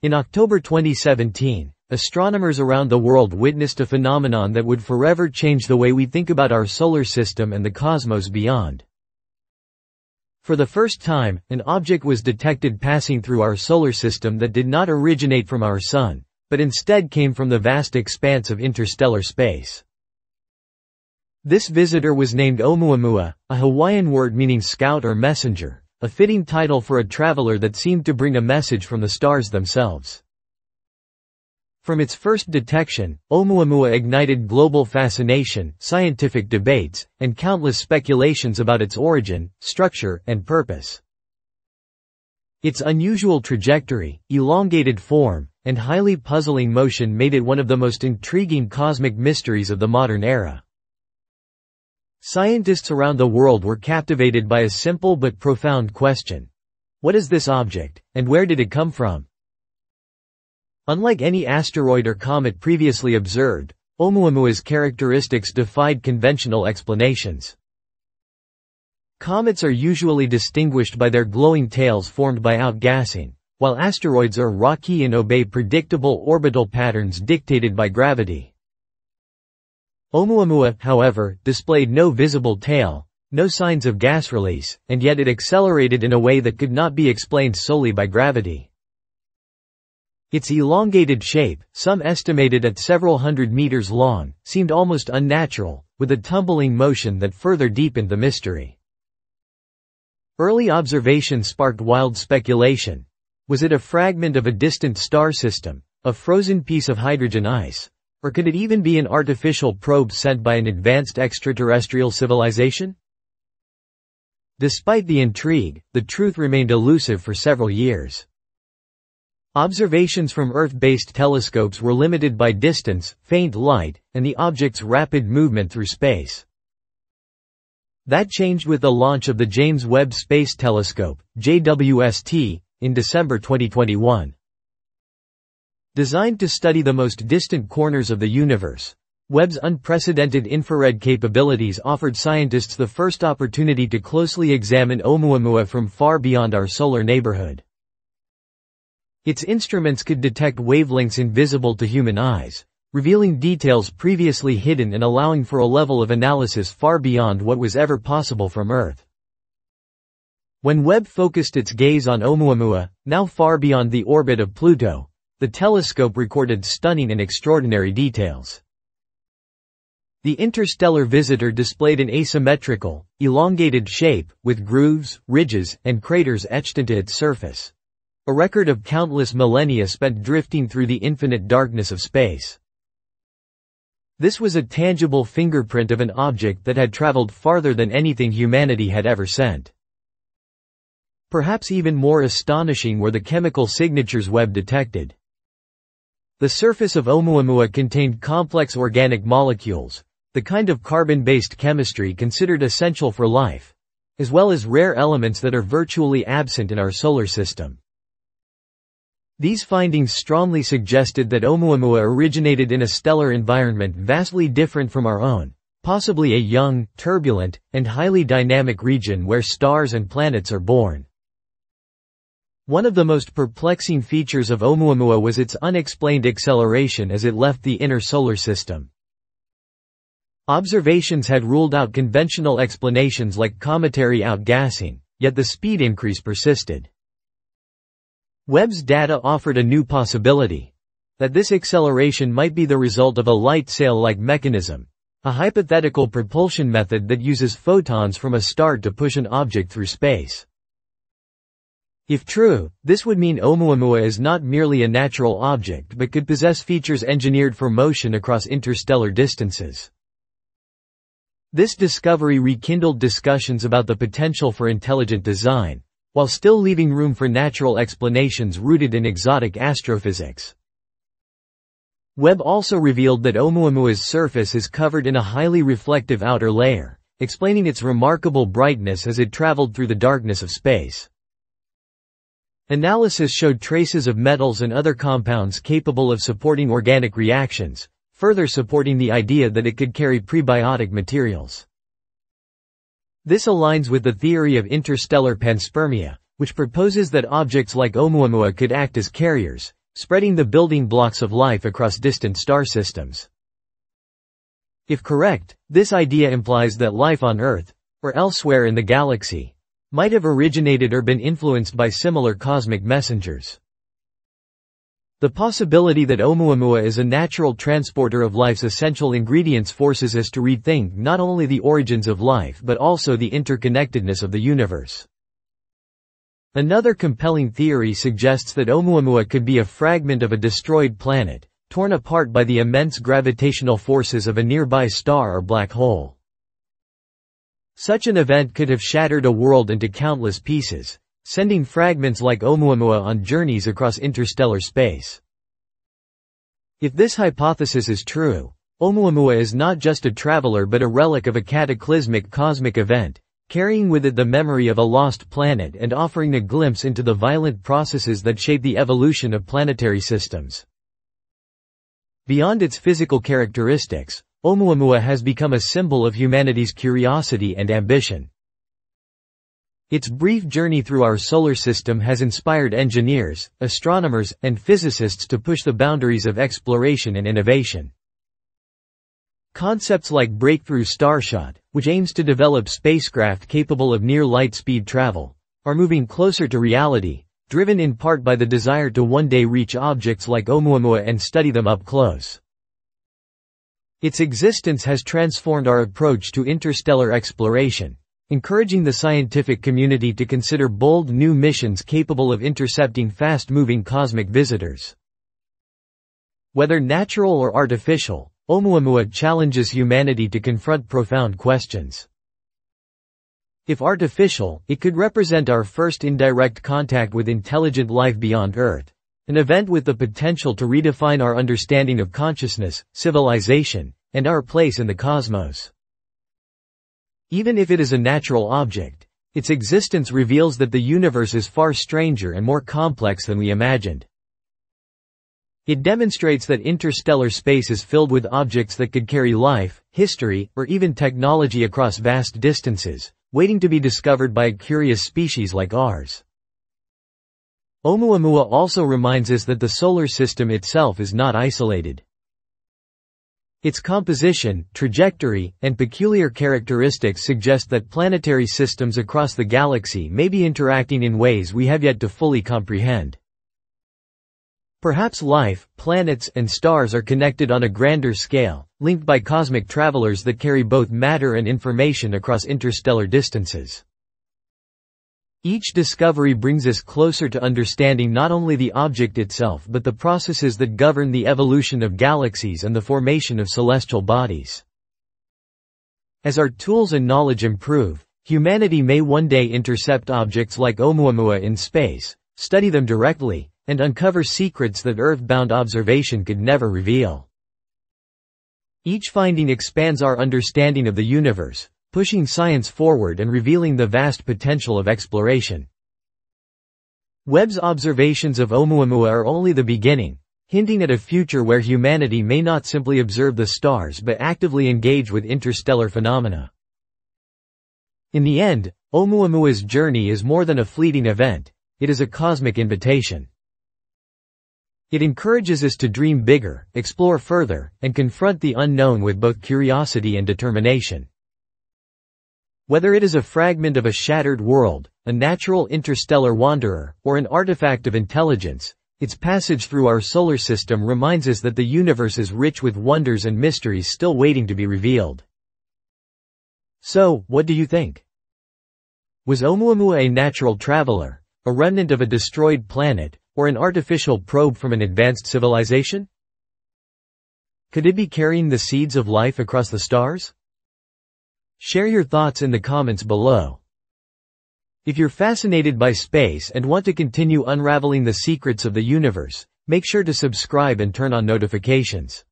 In October 2017, astronomers around the world witnessed a phenomenon that would forever change the way we think about our solar system and the cosmos beyond. For the first time, an object was detected passing through our solar system that did not originate from our Sun, but instead came from the vast expanse of interstellar space. This visitor was named Oumuamua, a Hawaiian word meaning scout or messenger, a fitting title for a traveler that seemed to bring a message from the stars themselves. From its first detection, Oumuamua ignited global fascination, scientific debates, and countless speculations about its origin, structure, and purpose. Its unusual trajectory, elongated form, and highly puzzling motion made it one of the most intriguing cosmic mysteries of the modern era. Scientists around the world were captivated by a simple but profound question. What is this object, and where did it come from? Unlike any asteroid or comet previously observed, Oumuamua's characteristics defied conventional explanations. Comets are usually distinguished by their glowing tails formed by outgassing, while asteroids are rocky and obey predictable orbital patterns dictated by gravity. Oumuamua, however, displayed no visible tail, no signs of gas release, and yet it accelerated in a way that could not be explained solely by gravity. Its elongated shape, some estimated at several hundred meters long, seemed almost unnatural, with a tumbling motion that further deepened the mystery. Early observations sparked wild speculation. Was it a fragment of a distant star system, a frozen piece of hydrogen ice? Or could it even be an artificial probe sent by an advanced extraterrestrial civilization? Despite the intrigue, the truth remained elusive for several years. Observations from Earth-based telescopes were limited by distance, faint light, and the object's rapid movement through space. That changed with the launch of the James Webb Space Telescope, JWST, in December 2021. Designed to study the most distant corners of the universe, Webb's unprecedented infrared capabilities offered scientists the first opportunity to closely examine Oumuamua from far beyond our solar neighborhood. Its instruments could detect wavelengths invisible to human eyes, revealing details previously hidden and allowing for a level of analysis far beyond what was ever possible from Earth. When Webb focused its gaze on Oumuamua, now far beyond the orbit of Pluto, the telescope recorded stunning and extraordinary details. The interstellar visitor displayed an asymmetrical, elongated shape, with grooves, ridges, and craters etched into its surface. A record of countless millennia spent drifting through the infinite darkness of space. This was a tangible fingerprint of an object that had traveled farther than anything humanity had ever sent. Perhaps even more astonishing were the chemical signatures Webb detected. The surface of Oumuamua contained complex organic molecules, the kind of carbon-based chemistry considered essential for life, as well as rare elements that are virtually absent in our solar system. These findings strongly suggested that Oumuamua originated in a stellar environment vastly different from our own, possibly a young, turbulent, and highly dynamic region where stars and planets are born. One of the most perplexing features of Oumuamua was its unexplained acceleration as it left the inner solar system. Observations had ruled out conventional explanations like cometary outgassing, yet the speed increase persisted. Webb's data offered a new possibility. That this acceleration might be the result of a light sail-like mechanism, a hypothetical propulsion method that uses photons from a star to push an object through space. If true, this would mean Oumuamua is not merely a natural object but could possess features engineered for motion across interstellar distances. This discovery rekindled discussions about the potential for intelligent design, while still leaving room for natural explanations rooted in exotic astrophysics. Webb also revealed that Oumuamua's surface is covered in a highly reflective outer layer, explaining its remarkable brightness as it traveled through the darkness of space. Analysis showed traces of metals and other compounds capable of supporting organic reactions, further supporting the idea that it could carry prebiotic materials. This aligns with the theory of interstellar panspermia, which proposes that objects like Oumuamua could act as carriers, spreading the building blocks of life across distant star systems. If correct, this idea implies that life on Earth, or elsewhere in the galaxy, might have originated or been influenced by similar cosmic messengers. The possibility that Oumuamua is a natural transporter of life's essential ingredients forces us to rethink not only the origins of life but also the interconnectedness of the universe. Another compelling theory suggests that Oumuamua could be a fragment of a destroyed planet, torn apart by the immense gravitational forces of a nearby star or black hole. Such an event could have shattered a world into countless pieces, sending fragments like Oumuamua on journeys across interstellar space. If this hypothesis is true, Oumuamua is not just a traveler but a relic of a cataclysmic cosmic event, carrying with it the memory of a lost planet and offering a glimpse into the violent processes that shape the evolution of planetary systems. Beyond its physical characteristics, Oumuamua has become a symbol of humanity's curiosity and ambition. Its brief journey through our solar system has inspired engineers, astronomers, and physicists to push the boundaries of exploration and innovation. Concepts like Breakthrough Starshot, which aims to develop spacecraft capable of near light speed travel, are moving closer to reality, driven in part by the desire to one day reach objects like Oumuamua and study them up close. Its existence has transformed our approach to interstellar exploration, encouraging the scientific community to consider bold new missions capable of intercepting fast-moving cosmic visitors. Whether natural or artificial, Oumuamua challenges humanity to confront profound questions. If artificial, it could represent our first indirect contact with intelligent life beyond Earth. An event with the potential to redefine our understanding of consciousness, civilization, and our place in the cosmos. Even if it is a natural object, its existence reveals that the universe is far stranger and more complex than we imagined. It demonstrates that interstellar space is filled with objects that could carry life, history, or even technology across vast distances, waiting to be discovered by a curious species like ours. Oumuamua also reminds us that the solar system itself is not isolated. Its composition, trajectory, and peculiar characteristics suggest that planetary systems across the galaxy may be interacting in ways we have yet to fully comprehend. Perhaps life, planets, and stars are connected on a grander scale, linked by cosmic travelers that carry both matter and information across interstellar distances. Each discovery brings us closer to understanding not only the object itself but the processes that govern the evolution of galaxies and the formation of celestial bodies. As our tools and knowledge improve, humanity may one day intercept objects like Oumuamua in space, study them directly, and uncover secrets that Earth-bound observation could never reveal. Each finding expands our understanding of the universe, pushing science forward and revealing the vast potential of exploration. Webb's observations of Oumuamua are only the beginning, hinting at a future where humanity may not simply observe the stars but actively engage with interstellar phenomena. In the end, Oumuamua's journey is more than a fleeting event, it is a cosmic invitation. It encourages us to dream bigger, explore further, and confront the unknown with both curiosity and determination. Whether it is a fragment of a shattered world, a natural interstellar wanderer, or an artifact of intelligence, its passage through our solar system reminds us that the universe is rich with wonders and mysteries still waiting to be revealed. So, what do you think? Was Oumuamua a natural traveler, a remnant of a destroyed planet, or an artificial probe from an advanced civilization? Could it be carrying the seeds of life across the stars? Share your thoughts in the comments below. If you're fascinated by space and want to continue unraveling the secrets of the universe, make sure to subscribe and turn on notifications.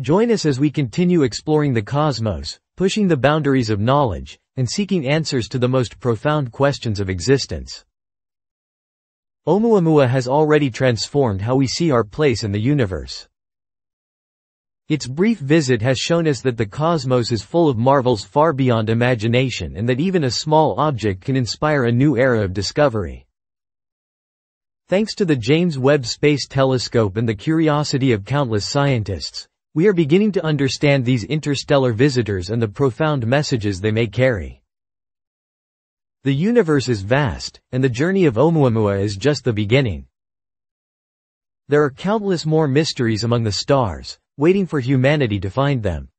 Join us as we continue exploring the cosmos, pushing the boundaries of knowledge, and seeking answers to the most profound questions of existence. Oumuamua has already transformed how we see our place in the universe. Its brief visit has shown us that the cosmos is full of marvels far beyond imagination and that even a small object can inspire a new era of discovery. Thanks to the James Webb Space Telescope and the curiosity of countless scientists, we are beginning to understand these interstellar visitors and the profound messages they may carry. The universe is vast, and the journey of Oumuamua is just the beginning. There are countless more mysteries among the stars, waiting for humanity to find them.